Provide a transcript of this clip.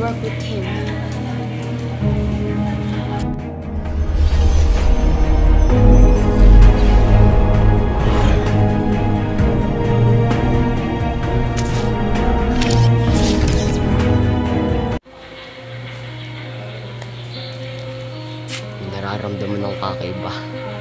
work with him. Nararamdaman ng kakaiba.